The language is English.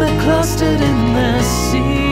that clustered in the sea.